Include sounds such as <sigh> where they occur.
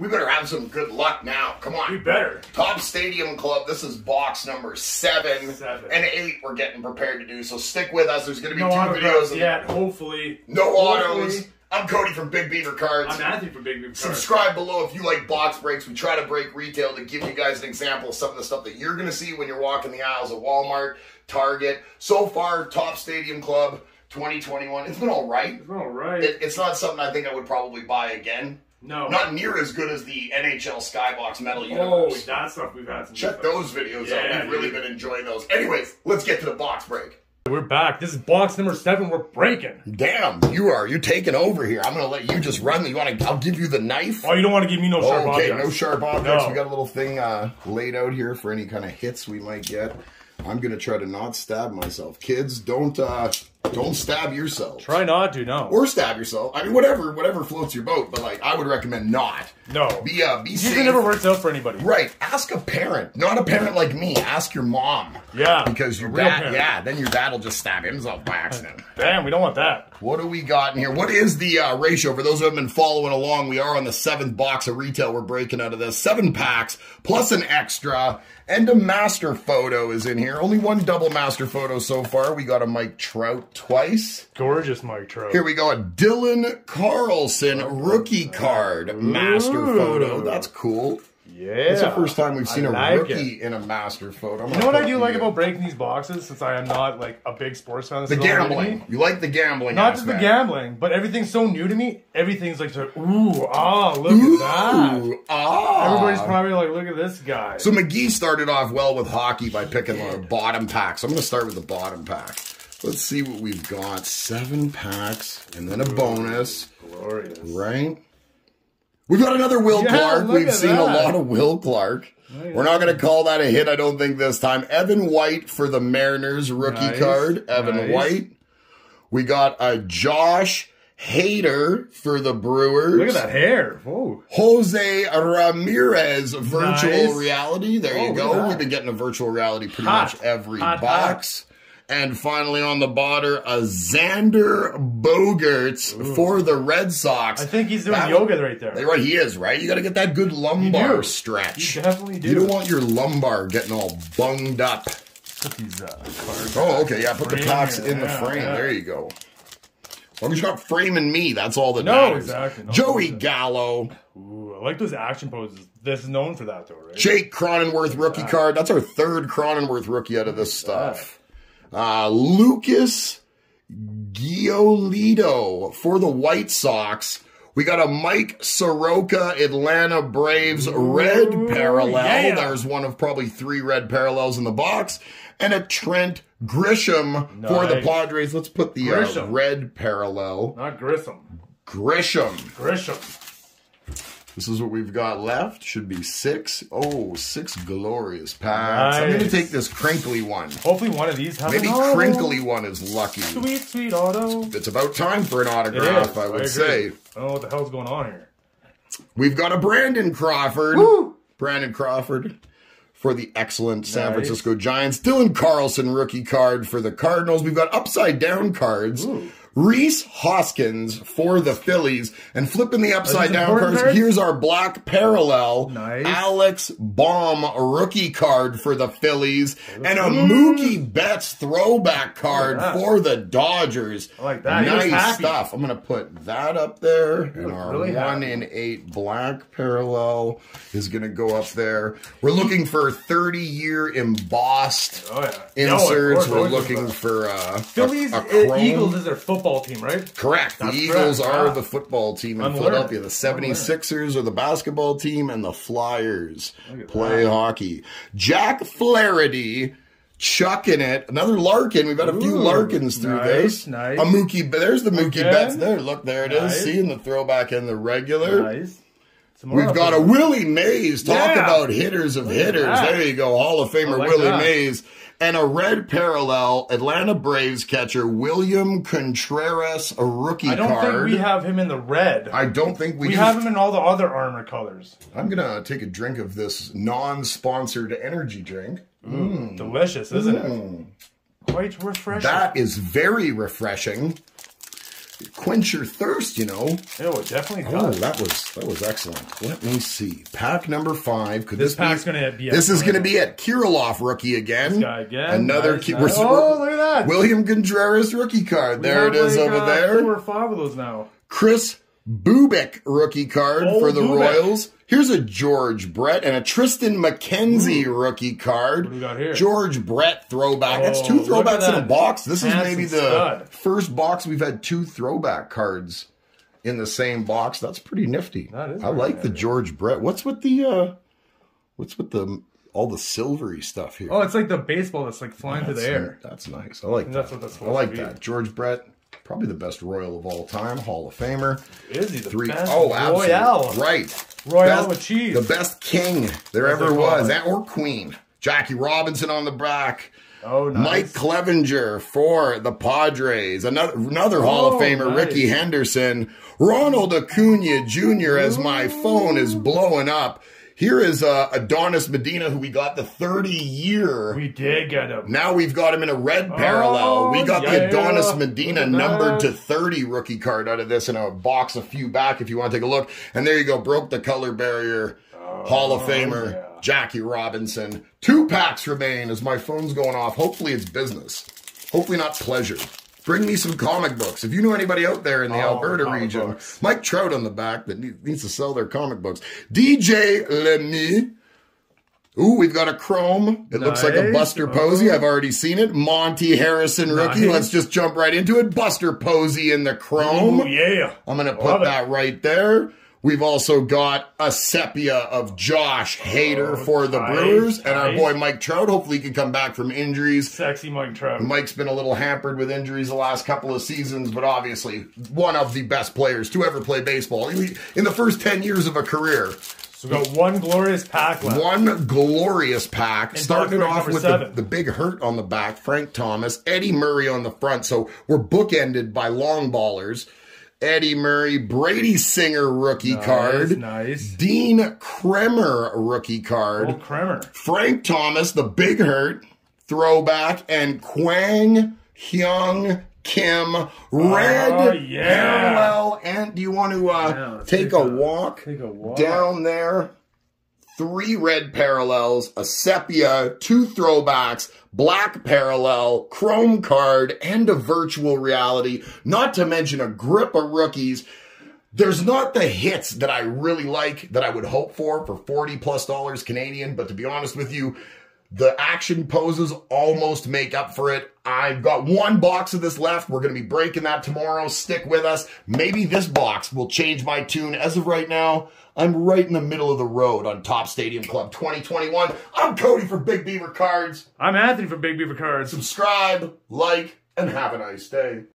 We better have some good luck now. Come on. We better. Topps Stadium Club. This is box number seven, Seven. and eight. We're getting prepared to do. So stick with us. There's going to be No two videos. yet, hopefully. No Hopefully. autos. I'm Cody from Big Beaver Cards. I'm Anthony for Big Big Cards. Subscribe below if you like box breaks. We try to break retail to give you guys an example of some of the stuff that you're going to see when you're walking the aisles of Walmart, Target. So far, Topps Stadium Club 2021. It's been all right. It's all right. It, it's not something I think I would probably buy again. No. Not near as good as the NHL Skybox Metal oh, Universe. that stuff we've had some Check those videos Yeah, out. We've really been enjoying those. Anyways, let's get to the box break. We're back. This is box number seven. We're breaking. Damn, you are. You're taking over here. I'm going to let you just run. You want to? I'll give you the knife. Oh, you don't want to give me no sharp Oh, okay, objects. no sharp objects. No. We got a little thing uh, laid out here for any kind of hits we might get. I'm gonna try to not stab myself. Kids, don't uh, don't stab yourself. Try not to, no. or stab yourself. I mean, whatever, whatever floats your boat. But like, I would recommend not. No. Be uh, be safe. never works out for anybody. Right. Ask a parent, not a parent like me. Ask your mom. Yeah, Because your dad, parent. yeah, then your dad will just stab himself by accident. <laughs> Damn, we don't want that. What do we got in here? What is the uh, ratio? For those who have been following along, we are on the seventh box of retail we're breaking out of this. Seven packs, plus an extra, and a master photo is in here. Only one double master photo so far. We got a Mike Trout twice. Gorgeous Mike Trout. Here we go, a Dylan Carlson rookie card master photo. That's cool. yeah. It's the first time we've seen I a like rookie it. in a master photo. I'm You know what I do like about breaking these boxes, since I am not like a big sports fan. The is all new to gambling? You like the gambling? Not just the gambling, but everything's so new to me. Everything's like, ooh, ah, look at that. Ah. Everybody's probably like, look at this guy. So McGee started off well with hockey by picking the bottom pack. So I'm going to start with the bottom pack. Let's see what we've got. Seven packs and then a bonus, Glorious. right? We've got another Will Yeah, Clark. We've seen a lot of Will Clark. We're not going to call that a hit, I don't think, this time. Evan White for the Mariners rookie Nice, card. Evan nice. White. We got a Josh Hader for the Brewers. Look at that hair. Whoa. Jose Ramirez virtual Nice. reality. There Oh, you go. We've been getting a virtual reality pretty Hot. much every Hot, box. And finally on the bottom, a Xander Bogaerts for the Red Sox. I think he's doing That- yoga right there. Right, he is, right? You got to get that good lumbar stretch. You definitely do. You don't want your lumbar getting all bunged up. Put these uh, cards. Oh, okay, yeah, put the here, in the yeah, frame. yeah. There you go. As long as you're not framing me, that's all that No, matters. exactly. No, Joey. Gallo. Ooh, I like those action poses. This is known for that, though, right? Jake Cronenworth rookie card. That's our third Cronenworth rookie out of this stuff. Uh, Lucas Giolito for the White Sox. We got a Mike Soroka Atlanta Braves red parallel. yeah. There's one of probably three red parallels in the box. And a Trent Grisham for the Padres. Let's put the uh, red parallel. Not Grissom. Grisham. Grisham. This is what we've got left. Should be six. Oh, six glorious packs. I'm going to take this crinkly one. Hopefully one of these has Maybe an auto. crinkly one is lucky. Sweet, sweet auto. It's about time for an autograph. I would agree. say. I don't know what the hell's going on here. We've got a Brandon Crawford. Woo! Brandon Crawford for the excellent San Nice. Francisco Giants. Dylan Carlson rookie card for the Cardinals. We've got upside down cards. Ooh. Rhys Hoskins for the Phillies. And flipping the upside down cards, here's our black parallel. Nice. Alex Bohm rookie card for the Phillies. And a Mookie Betts throwback card that. for the Dodgers. I like that. Nice stuff. I'm going to put that up there. And our really one happy. in eight black parallel is going to go up there. We're looking for 30 year embossed Oh, yeah. No, inserts. course, We're looking looking for uh, Phillies, a, a uh. Eagles is their football team, right? Correct. That's the Eagles correct, are yeah. the football team in I'm Philadelphia. The 76ers are the basketball team, and the Flyers play that. hockey. Jack Flaherty chucking it. Another Larkin. We've had a few Larkins through nice, this. nice. A Mookie. There's the Mookie Again. Betts there. Look, there it is. Nice. Seeing the throwback and the regular. Nice. We've got a Willie Mays. Talk Yeah. about hitters of hitters. There you go. Hall of Famer like Willie that. Mays. And a red parallel Atlanta Braves catcher William Contreras, a rookie I don't card. think we have him in the red. I don't think we, we have him in all the other armor colors. I'm gonna take a drink of this non-sponsored energy drink. Delicious, isn't Mm. it? Quite refreshing. That is very refreshing. Quench your thirst, you know. Oh, it definitely Oh, that was that was excellent. Let me see. Pack number five. Could This this, pack's be, gonna be This is going to be it. Kirilloff rookie again. guy again. Another. Nice, nice. Oh, look at that. William Contreras rookie card. We there it is like, over uh, there. Four or five of those now. Kris Bubic rookie card Oh, for the. Royals. Here's a George Brett and a Triston McKenzie rookie card. What do we got here? George Brett throwback. That's two at throwbacks in a box. This is maybe the stud. first box we've had two throwback cards in the same box. That's pretty nifty. That is I like the George Brett. What's with the uh what's with the all the silvery stuff here? Oh, it's like the baseball that's like flying through the That's- air. That's nice. I like that. That's what that's I like that. George Brett, probably the best Royal of all time, Hall of Famer. Is he the Three best? oh, absolutely. Royale. Right. Royale Best- cheese. The best king there That's ever was, and- or queen. Jackie Robinson on the back. Oh, nice. Mike Clevinger for the Padres. Another another Hall of Oh, Famer, nice. Rickey Henderson. Ronald Acuna Jr. as my phone is blowing up. Here is uh, Adonis Medina, who we got the 30 year. We did get him. Now we've got him in a red parallel. we got the. Adonis Medina numbered to 30 rookie card out of this in a box a few back if you want to take a look. And there you go, broke the color barrier. Hall of Famer, Oh, yeah. Jackie Robinson. Two packs remain as my phone's going off. Hopefully it's business. Hopefully not pleasure. Bring me some comic books. If you know anybody out there in the Oh, Alberta comic region, books. Mike Trout on the back that needs to sell their comic books. DJ Lemmy. Ooh, we've got a Chrome. It looks like a Buster Posey. Oh. I've already seen it. Monte Harrison rookie. Nice. Let's just jump right into it. Buster Posey in the Chrome. Oh, yeah. I'm going to put that right there. We've also got a sepia of Josh Hader Oh, for the nice, Brewers and our boy Mike Trout. Hopefully he can come back from injuries. Sexy Mike Trout. Mike's been a little hampered with injuries the last couple of seasons, but obviously one of the best players to ever play baseball in the first 10 years of a career. So we've got one glorious pack left. One glorious pack. Box break off with the, the big hurt on the back, Frank Thomas, Eddie Murray on the front. So we're bookended by long ballers. Eddie Murray, Brady Singer rookie Nice, card, Nice. Dean Kremer rookie card, Old Kremer. Frank Thomas, the big hurt throwback, and Kwang Hyun Kim red Oh, yeah. parallel. And do you want to uh, Yeah, take, take a a- walk, take a walk. down there? Three red parallels, a sepia, two throwbacks, black parallel, chrome card, and a virtual reality. Not to mention a grip of rookies. There's not the hits that I really like that I would hope for for 40 plus dollars Canadian, but to be honest with you, the action poses almost make up for it. I've got one box of this left. We're going to be breaking that tomorrow. Stick with us. Maybe this box will change my tune. As of right now, I'm right in the middle of the road on Topps Stadium Club 2021. I'm Cody for Big Beaver Cards. I'm Anthony for Big Beaver Cards. Subscribe, like, and have a nice day.